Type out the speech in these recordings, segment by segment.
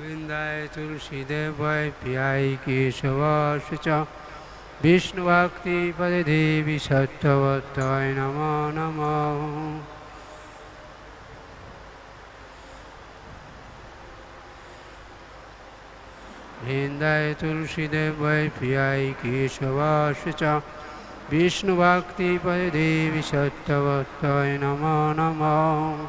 वृन्दाय तुलसीदेवाय प्रियाय केशवाश च विष्णुभक्तिपदे देवी सत्यवत्ताय नमो नमः वृन्दाय तुलसीदेवाय प्रियाय केशवाश च विष्णुभक्तिपदे देवी सत्यवत्ताय नमो नमः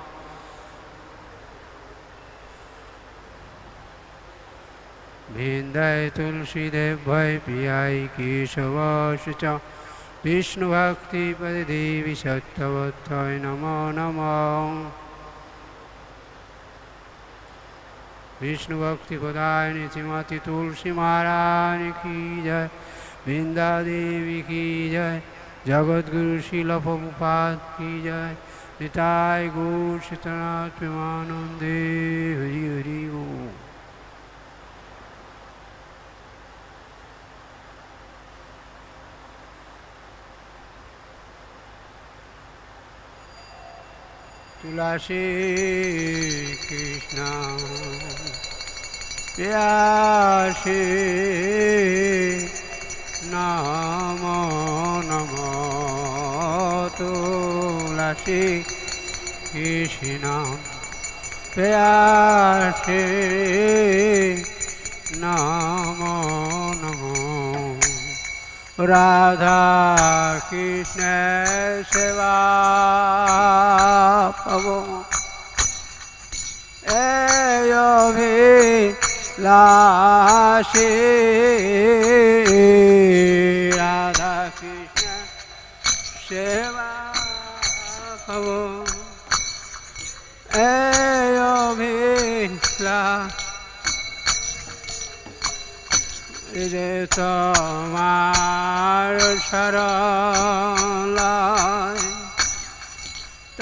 ভিন্দায় তুলসীদেব ভয় পিয়াই কেশবশ্চ বিষ্ণু ভক্তি পদে দেবী সত্যবত্তয় নম নম। বিষ্ণু ভক্তি পদায় শ্রীমতি তুলসী মহারাজ কি জয়। বৃন্দা দেবী কি জয়। জগৎগুরু শিলপমুপাদ কি জয়। নিতাই গৌর শীতনাথ প্রেমানন্দে হরি হরি ও তুলসী কৃষ্ণ পিয়াসী নাম নম তুলসী কৃষ্ণ পিয়াসী নাম নম। রাধা কৃষ্ণ সেবা। পাব। লাশে রাধা কৃষ্ণ সেবা পাব। অভিলা যে তোমার শরণ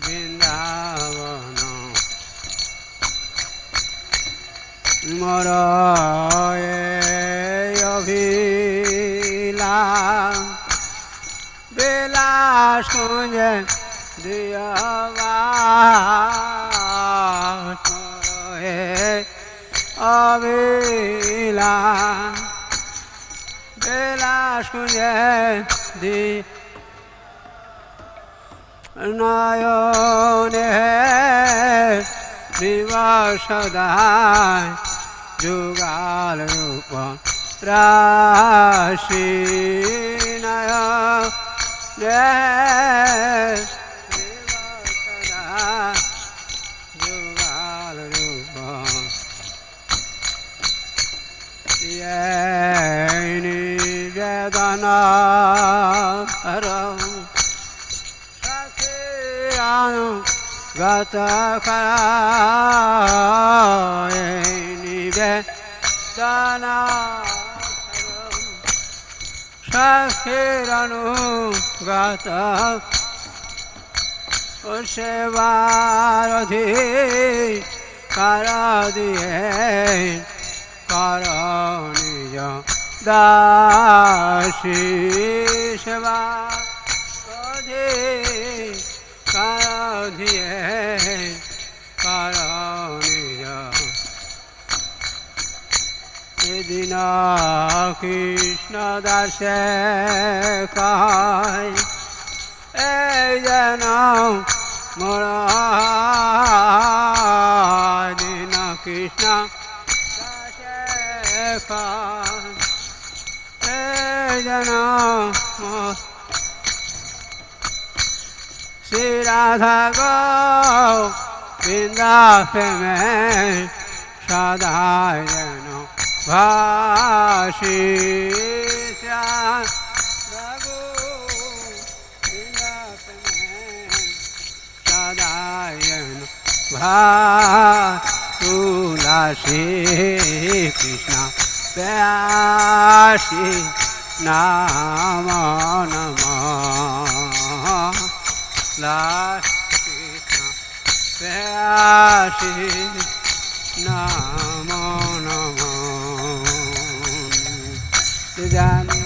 বৃন্দাবন মর অভিলা বেলা শুনে অবিলা कैलाश कुंज दी। नयन है सदाय जुगाल रूप राशि। नयन जुगाल रूप। yeah সখিরানু গত নিবেদনা সখিরানু গত সেবারধি কার দিয়ে কর নিজ দাসী সেবা অধি কার দিয়ে এদিন কৃষ্ণ দাসে কায় এই যেন মোর দিন কৃষ্ণ जना। श्री राधा गौ वृंदास में सदा जनो भाषी रघु वृंदास में सदा जनो भा तुलसी कृष्णा। প্যাসী নাম নম কৃষ্ণ নাম নম জানি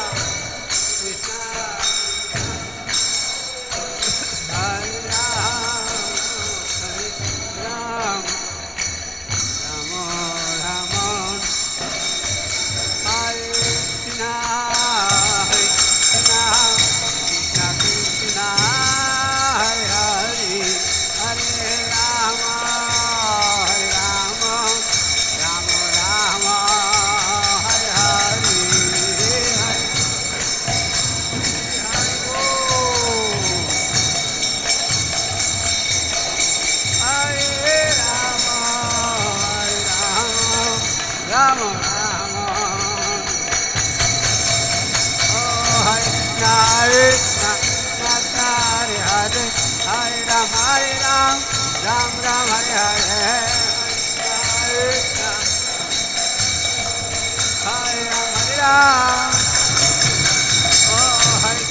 हरे राम राम राम, हरे हरे हरे राम राम हरे ओ हरे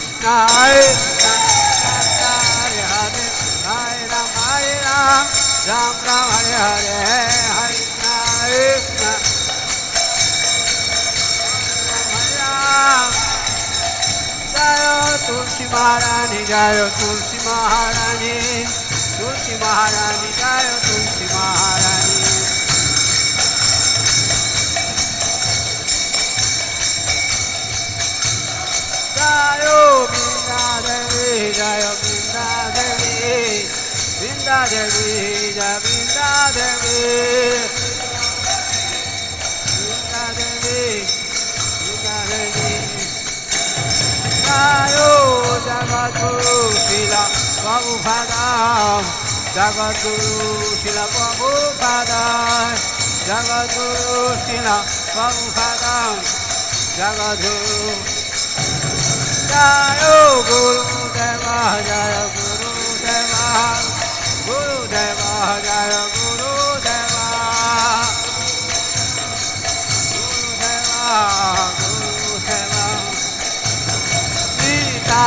हरे हरे राम राम राम राम, हरे हरे राम। जायो तुलसी महारानी, जायो तुलसी महारानी। तुलसी महारानी जय तुलसी महारानी जयो बिंदा देवी जय बिंदा देवी बिंदा देवी जय बिंदा देवी बिंदा देवी बिंदा देवी जयो जगत शिला Prabhupada Jagadguru Srila Prabhupada Jagadguru Srila Prabhupada Jagadguru Jaya Guru Deva, Jaya Guru Deva Guru Deva, Jaya Guru Deva Guru Deva Guru Deva. Gita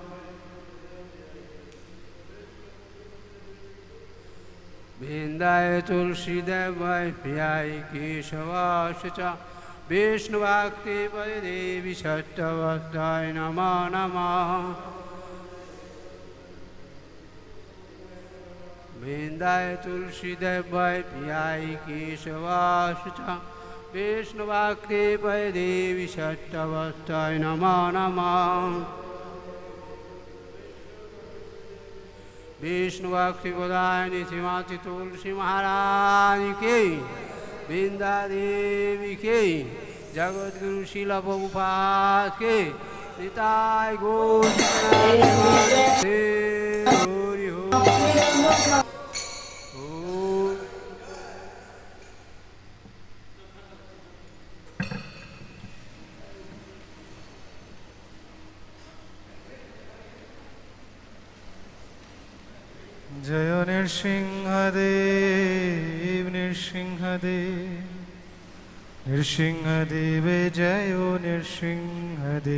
भिन्दाय तुलसीदेव भ्याय केशवाशचा। विष्णुभक्ति परिदेवी सत्यवस्ताय नमो नमः। भिन्दाय तुलसीदेव भ्याय केशवाशचा। विष्णुभक्ति देवी सत्यवस्ताय नमो नमः। विष्णु भक्ति गोदायनी श्रीमती तुलसी महाराज के वृंदा देवी के जगत गुरु शिला प्रभुपाद के निताय घोष নৃসিংহদেব নৃসিংহদেব নৃসিংহদেবে জয় নৃসিংহদেব।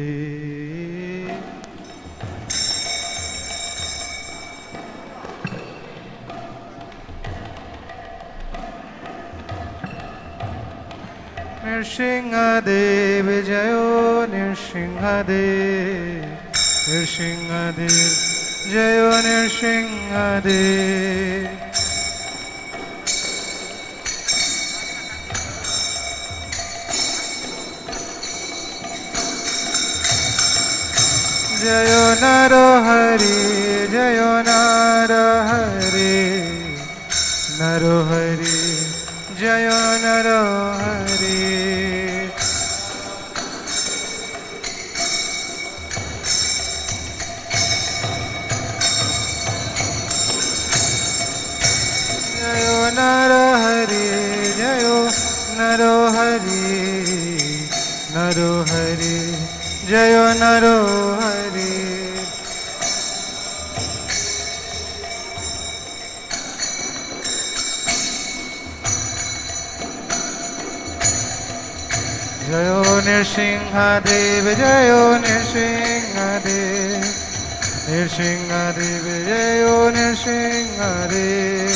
নৃসিংহদেব জয় নৃসিংহদেব নৃসিংহদেব। জয় নৃসিংহদেব জয় নর হরি জয় নর হরি নর হরি জয় নর नरो हरि नरो हरि जय नरो हरि जयो नृसिंहदेव जयो नृसिंहदेव नृसिंहदेव जयो Nrisimhadeva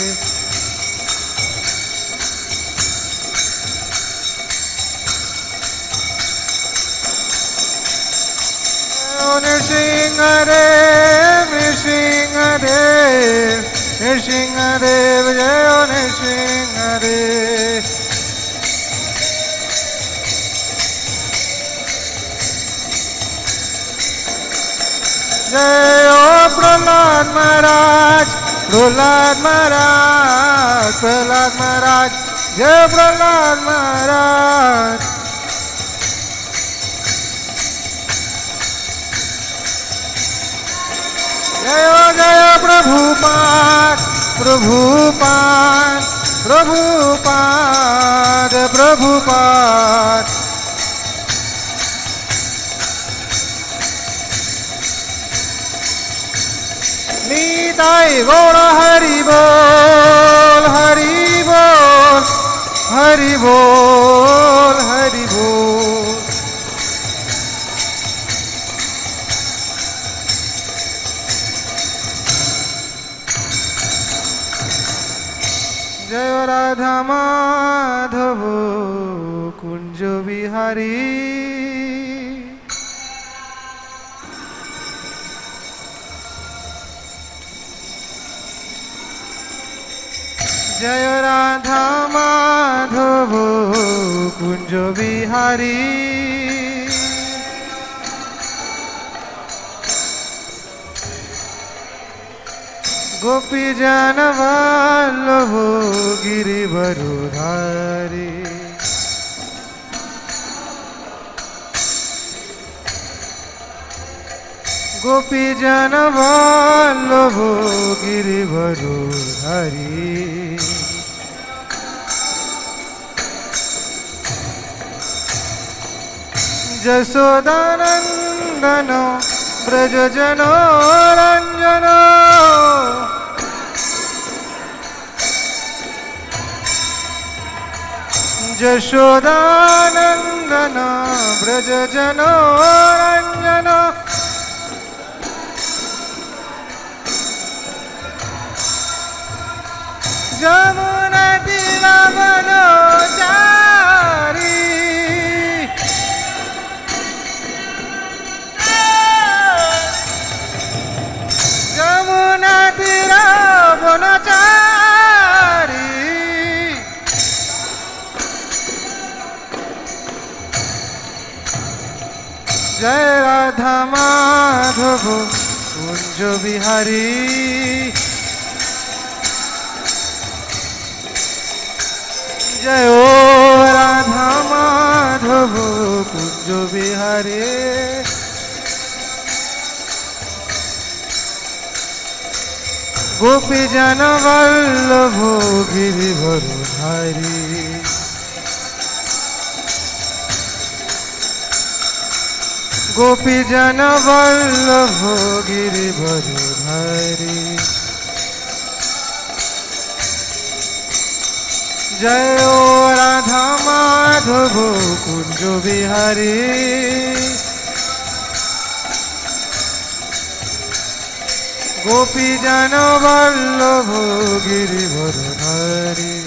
Nrsimhadev, Nrsimhadev, Nrsimhadev, Jayo Nrsimhadev. Jayo Prahlad Maharaj, Prahlad Maharaj, Prahlad Maharaj, Jai Prahlad Maharaj. जय जय प्रभु पाद प्रभु पाद प्रभु पाद प्रभु पाद। नीताई गौड़ हरि बोल हरि बोल हरि बोल हरि बोल। রাধা মাধব কুঞ্জ বিহারী জয় রাধা মাধব কুঞ্জ বিহারী गोपी जानवान हो गिरिवरु धारी। गोपी जानवान हो गिरिवरु धारी। जसोदानंदनो ब्रज जनो रंजन। रञ्जनो ब्रज जनो रंजन। जमुना प्रभु कुंज बिहारी। जय ओ राधा माधव कुंज बिहारी। गोपी जन वल्लभ गिरिभर हरी গোপী জন বল্লভ গিরিভর ধারী জয় রাধা মাধব কুঞ্জ বিহারী। গোপী জন বল্লভ গিরিভর ধারী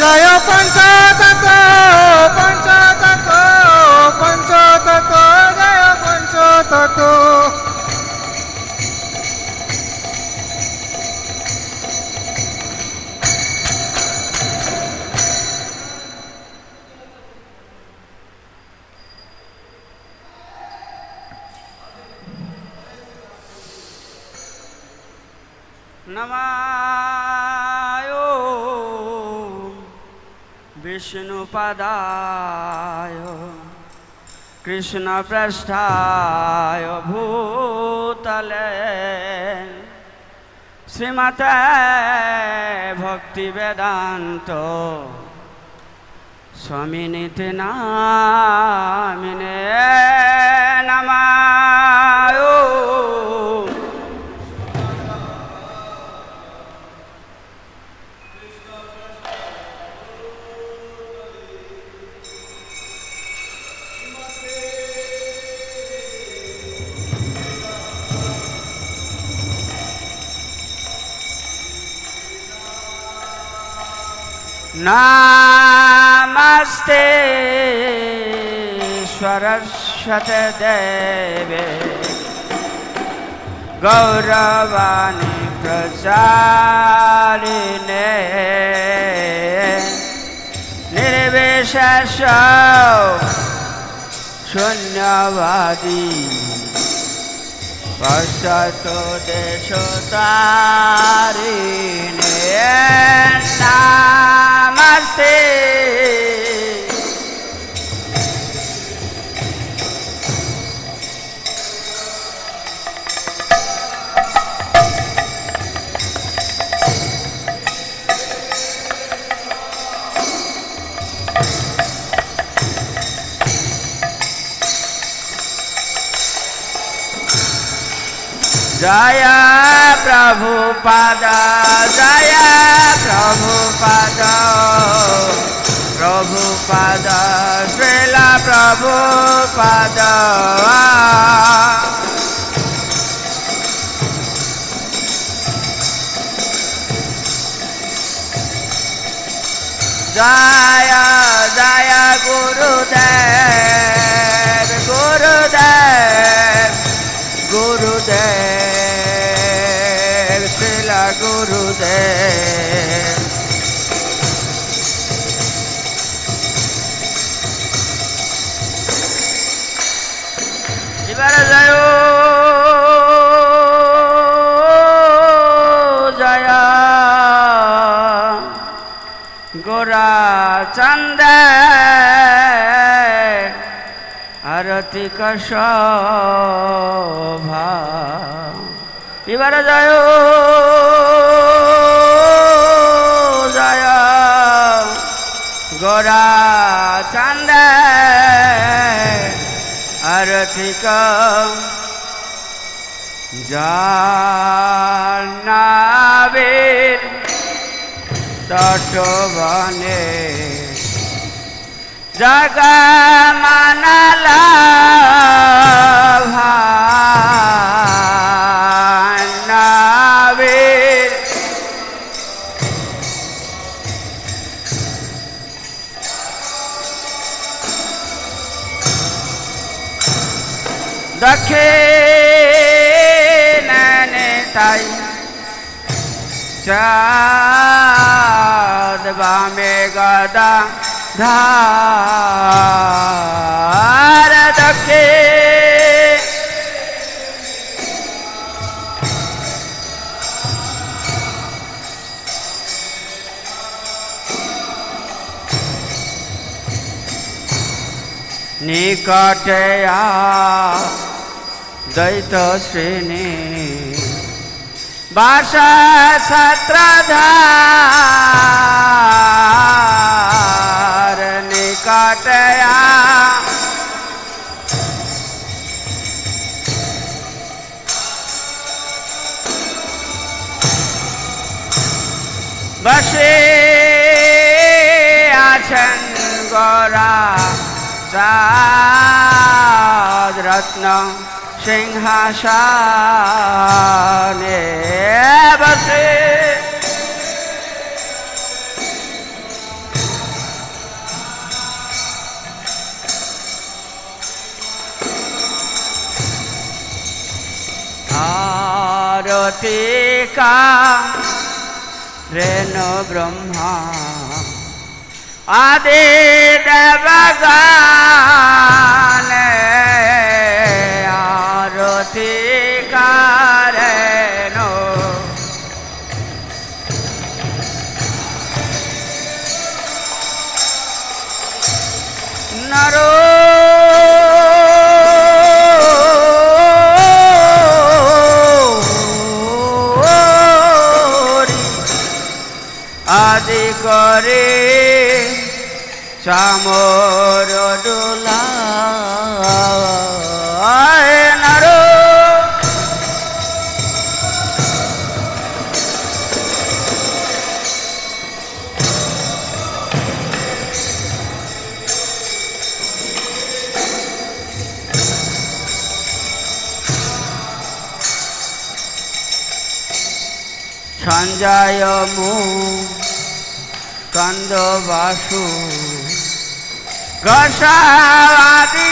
জয় পঞ্চতত্ত্ব পঞ্চতত্ত্ব পঞ্চতত্ত্ব জয় পঞ্চতত্ত্ব বিষ্ণুপদায় কৃষ্ণপৃষ্ঠায় ভূতলে। শ্রীমতে ভক্তিবেদান্ত স্বামিনীতি নামিনে নমায় নামাস্তে সরস্বত দেবে গৌরবাণী প্রচারিণে। নির্বিশেষ শূন্যবাদী পশ্চাত দেশ তারিণে না নামস্তে জয় প্রভু পদ জয় প্রভু পদ প্রভু পদ শ্রীল প্রভু পদ জয় জয় গুরুদেব কশোভা এবারে জয় জয় গোরা চন্দ আরতিক জানাবের তটবনে जग मन वीर दखे नाई चाद में गदा धार दखे निकटया दैत श्रेणी भाषा सत्रधा নিকটয়া বসে আছেন গোরা চাঁদ রত্ন সিংহাসনে। आरती का रेणु ब्रह्मा। आदि देवगान করে চামর ডোলা। সঞ্জয় মু কন্দ বাসু ঘষাদি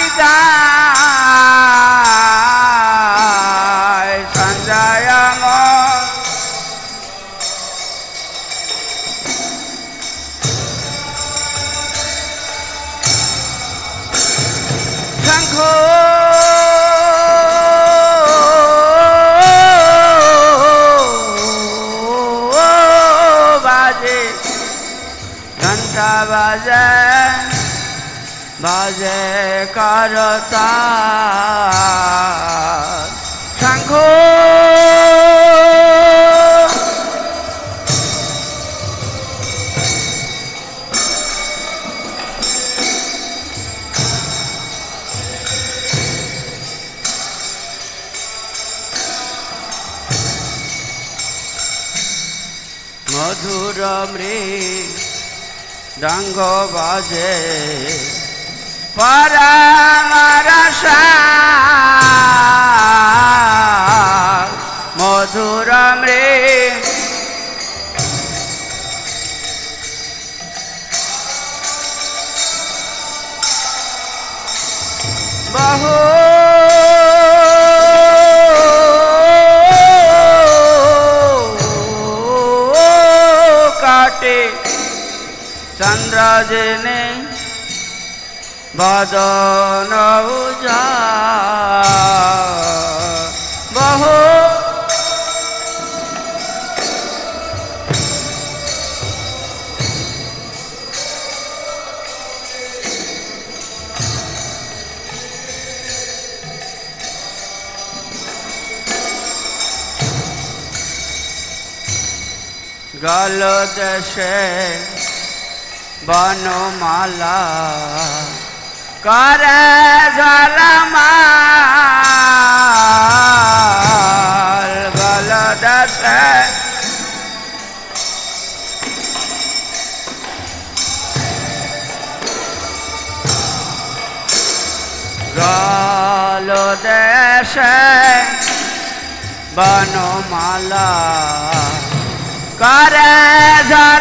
বাজে করতা। শঙ্খ মধুর মৃ রঙ্গ বাজে। পরমরস মধুর মৃ বহু কাটে চন্দ্র জেনে বদন বহু গল দেশে বনমালা করে জলমাল গল দেশে। বনমালা। করে জলমাল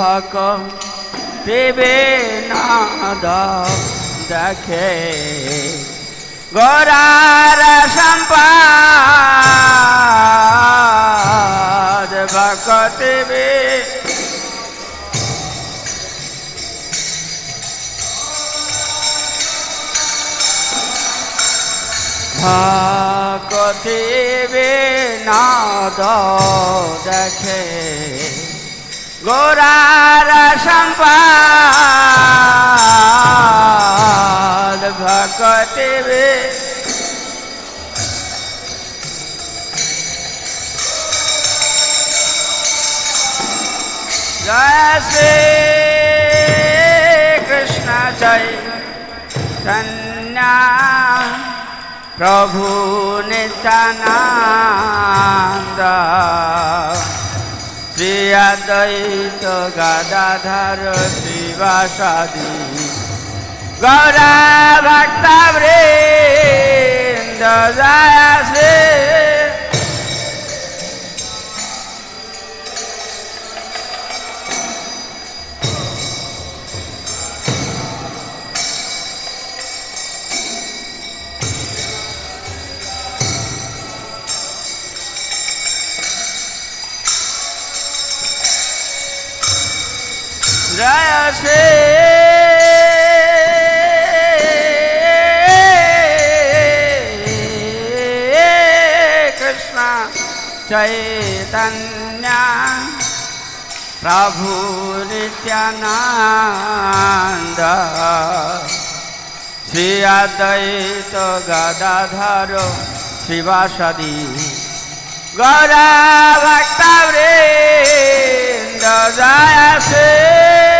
ভাক দেবে নাদ দেখে। গোরার সম্পাদ ভাক দেবে। ভাক দেবে নাদ দেখে। গোরার সম্পাদ ভকতিবে জয় শ্রী কৃষ্ণ জয় কন্যা প্রভু নিত্যানন্দ। শ্রী গাদাধার শিবাসাদি গৌরা ভক্ত বৃন্দ জয় শ্রী যায় আসে কৃষ্ণ চৈতন্য প্রভু নিত্যানন্দ। শ্রী অদ্বৈত গদাধর শিবাসাদী গৌরা ভক্তবৃন্দ জয় শ্রী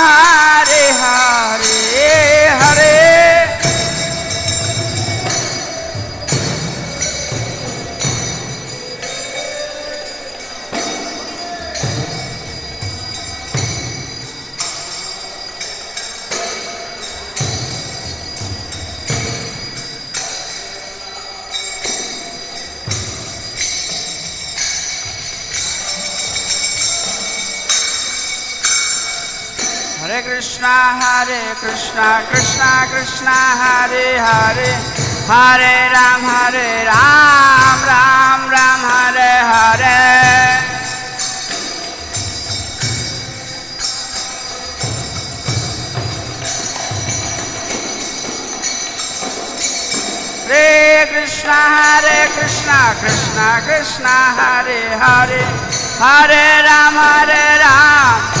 हरे कृष्णा कृष्णा कृष्णा हरे हरे हरे राम हरे Ram Ram Ram Hare Hare Hare Krishna, Hare Krishna, Krishna Krishna, Hare Hare, Hare Rama, Hare Rama.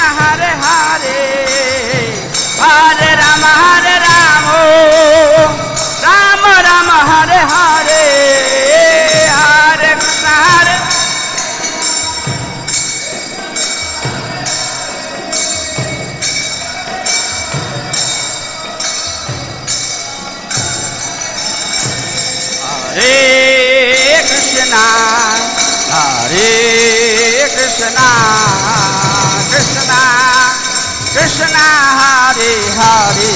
Hare, Hare Krishna, Hare Hare,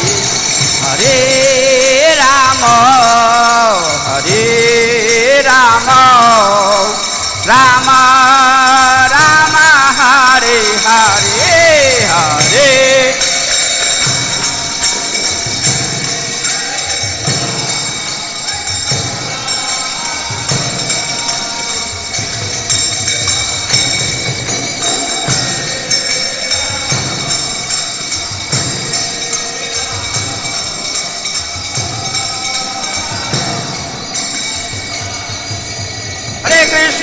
Hare Rama, Hare Rama, Rama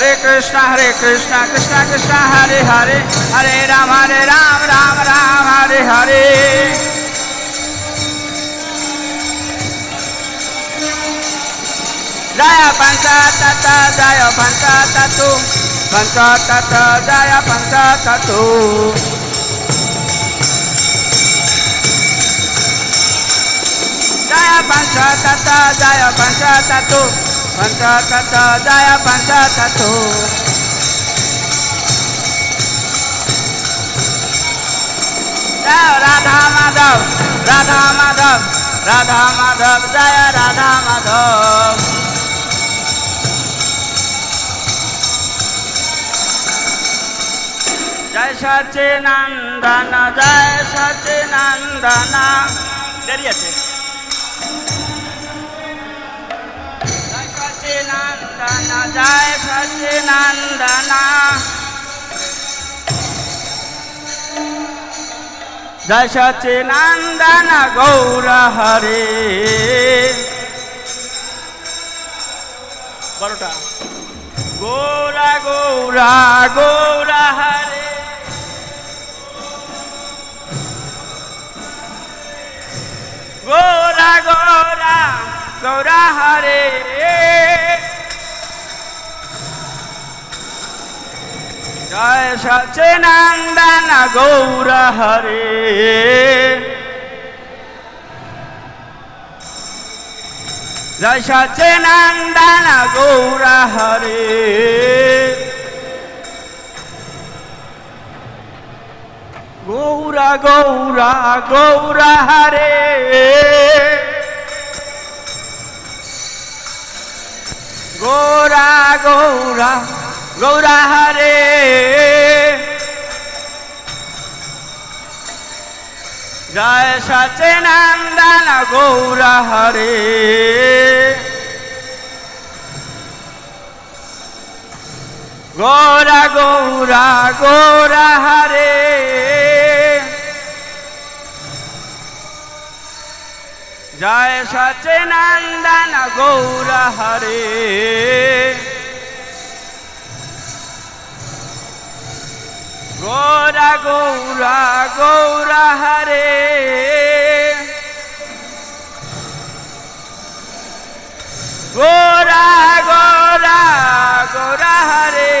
हरे कृष्णा हरे कृष्णा कृष्णा कृष्णा हरे हरे हरे राम हरे राम राम राम हरे हरे जय पंच तत जय पंच तत्व पंच तत् जय पंच तत् जय पंच तत् जय पंच तत्व पंचतत्व दया पंचतत्व राधा माधव राधा माधव राधा माधव जय राधा माधव जय सचिनंदन जय सचिनंदन देरी नंदना जय सच्चिनंदना जय सच्चिनंदन गौर हरे. बरोटा. गौरा गौरा गौरा हरे. गौरा गौरा गौरा हरे. জয় সচিনন্দন গৌর হরে জয় সচিনন্দন গৌর হরে গৌরা গৌরা গৌরা হরে গৌরা গৌরা। গৌরা হরে জয় সচিনন্দন গৌরা হরে গৌরা গৌরা গৌরা হরে জয় সচিনন্দন গৌর হরে গৌরা গৌরা গৌর হরে। গৌরা গৌরা গৌরা হরে।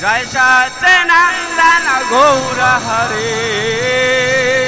জয় সচিনন্দন গৌর হরে।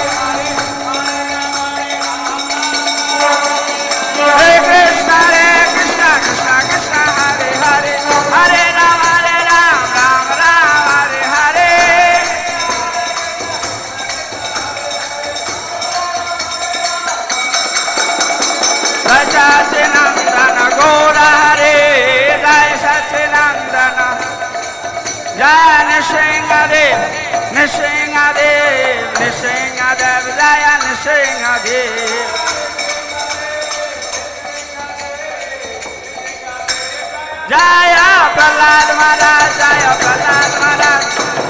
जय प्रहलाद महाराज, जय प्रहलाद महाराज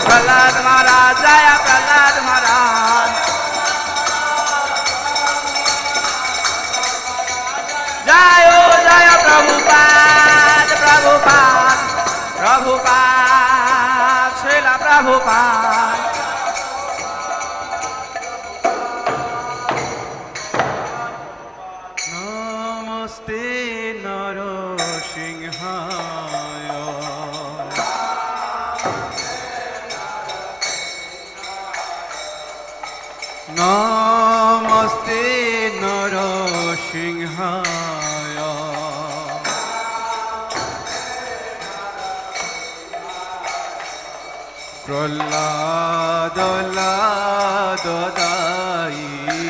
प्रहलाद महाराज, जय प्रहलाद महाराज। जय जय प्रभुपाद प्रभुपाद प्रभुपाद, श्रीला प्रभुपाद। প্রহ্লাদ দায়িনে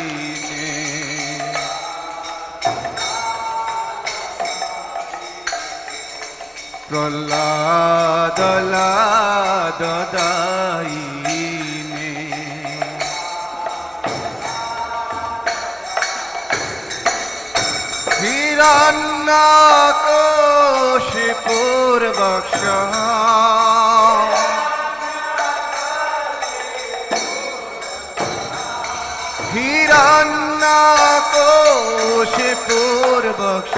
প্রহ্লাদ দায়িনে হিরণ্য হিরণ্যকোশি পূর্বক্ষ হিরণ্যকোশি পূর্বক্ষ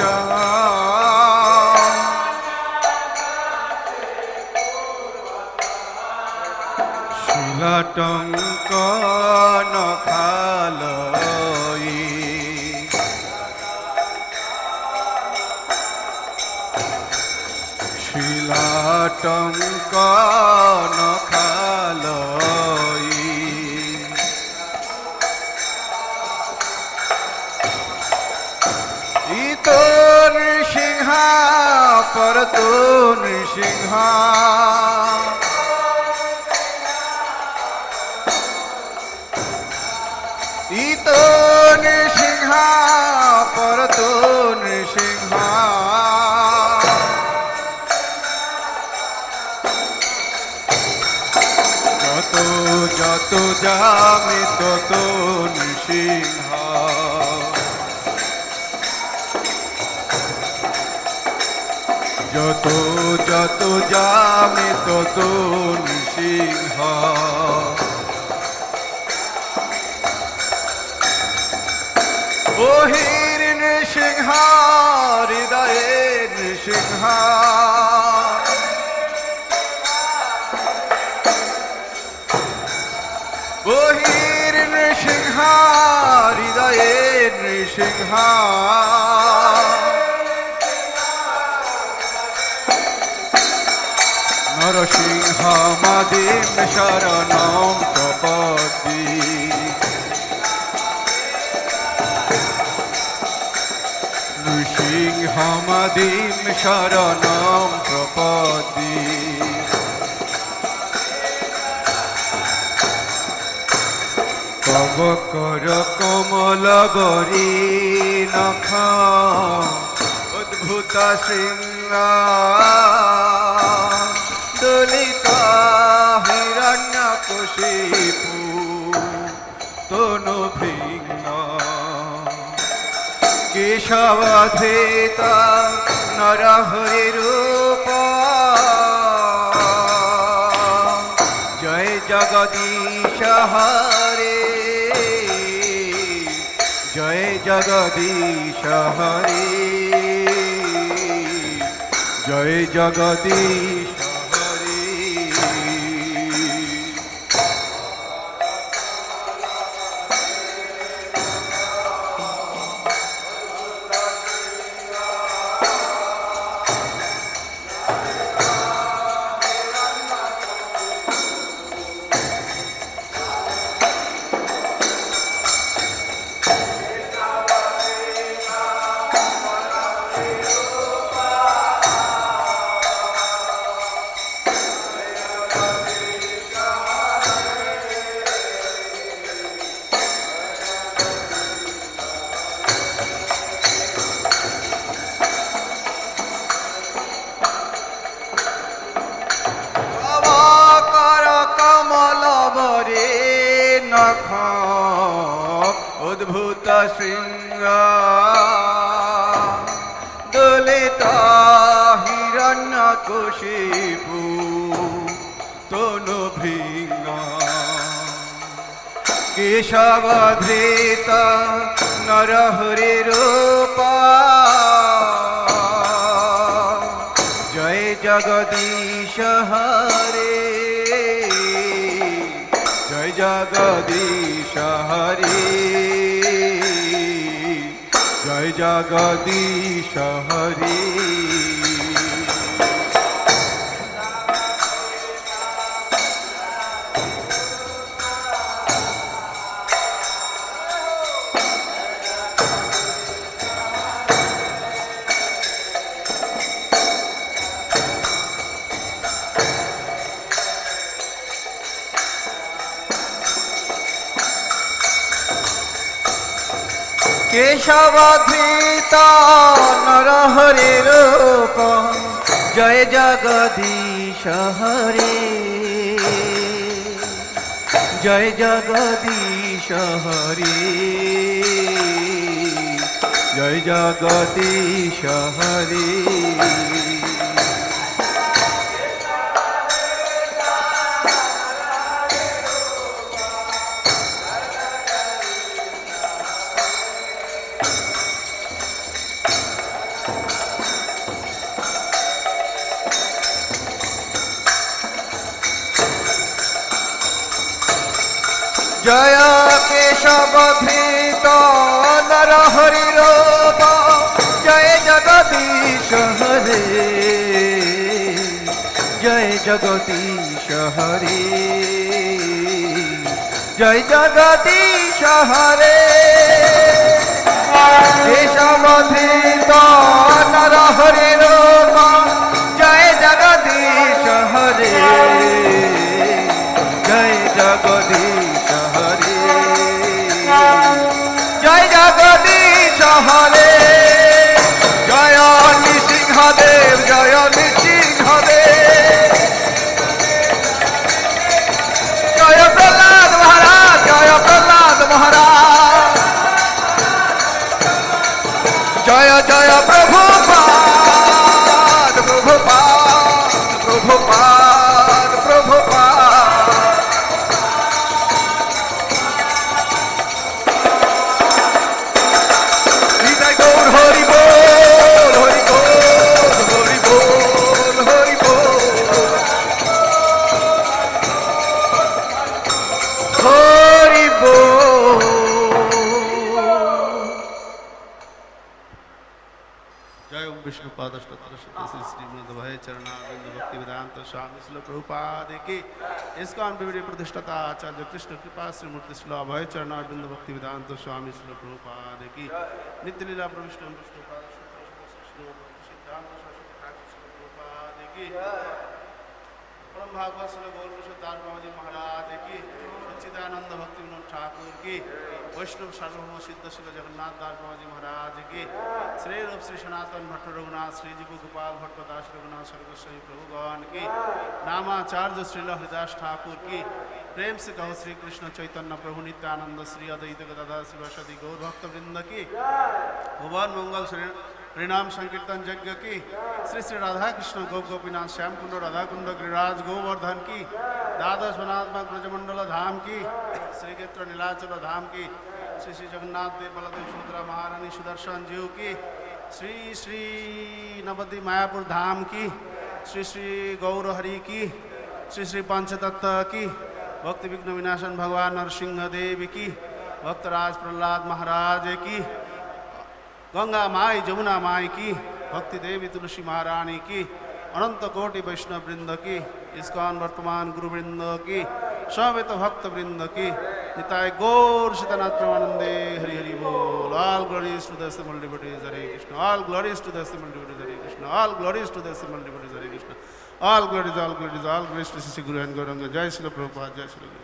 শিলাটঙ্ক নখালয়ী নৃসিংহা ইতো নৃসিংহা পরতো নৃসিংহা যত যত যামি তত নৃসিংহ যত যত যামি তত নৃসিংহ বহির নৃসিংহ হৃদয়ে নৃসিংহ। বহির নৃসিংহ হৃদয়ে নৃসিংহ। নরসিংহ মাদিম শরণম প্রপদ্দি নৃসিংহ মাদিম শরণম প্রপদ্দি তব কর কমল বরি নখ। অদ্ভুত শৃঙ্গ দলিত হিরণ্য কুশিপু তনু ভিন্ন কেশবধৃত নরহরি রূপ। জয় জগদীশ হরে, জয় জগদীশ হরে, জয় জগদীশ শৃঙ্গ দলিত হিরণ্য কুশিপু তনু ভিঙ্গ কেশবধৃত নরহরি রূপ। জয় জগদীশ হরে। जगदीश हरी। কেশবধৃত নরহরি রূপ। জয় জগদীশ হরে। জয় জগদীশ হরে। জয় জগদীশ হরে। জয় কেশব ধৃত নর হরি জয় জগদীশ হরে। জয় জগদীশ হরে। জয় জগদীশ হরে। কেশব ধৃত নর হরি इसका विवरी प्रतिष्ठता आचार्य कृष्ण कृपा श्री श्री अभय चरणारविंद भक्ति वेदांत स्वामी श्री प्रभुपाद की नित्य लीला प्रविष्ट सिद्धांत की। परम भागवत श्री गौर प्रसाद बाबा जी महाराज की सच्चिदानंद भक्ति विनोद ठाकुर की वैष्णव सार्वभौम सिद्ध श्री जगन्नाथ दास बाबा जी महाराज की श्री रूप श्री सनातन भट्ट रघुनाथ श्री जी को गोपाल भट्ट दास रघुनाथ सर्वस्वी प्रभुगण की नामाचार्य श्री हरिदास ठाकुर की प्रेम से कहो श्री कृष्ण चैतन्य प्रभु नित्यानंद श्री अद्वैत गदाधर शिवसदी गौर भक्त वृंद की भुवन मंगल श्री परिणाम संकीर्तन यज्ञ की। श्री श्री राधा कृष्ण गौ गोपीनाथ श्याम कुंड राधा कुंड गिरिराज गोवर्धन की। द्वादश वनात्मक ब्रजमंडल धाम की। श्री क्षेत्र नीलाचल धाम की। श्री श्री जगन्नाथ देव बलदेव सुभद्रा महारानी सुदर्शन जीव की। श्री श्री नवद्वीप मायापुर धाम की। श्री श्री गौर हरि की। श्री श्री पंचतत्व की। भक्ति विघ्न विनाशन भगवान नरसिंह देव की। भक्तराज प्रहलाद महाराज की। गंगा माई जमुना माई की, भक्ति देवी तुलसी महारानी की, अनंत कोटि वैष्णव वृंद की, इसकान वर्तमान गुरु वृंद की समेत भक्त वृंद की, निताय गौर सीतानाथ प्रमानंदे, हरि हरि बोल। All glories to the assembled devotees Hare Krishna all glories to the assembled devotees Hare Krishna all glories to the assembled devotees Hare Krishna all glories all glories all glories to Shri guru and Gauranga जय श्री प्रभुपाद जय श्री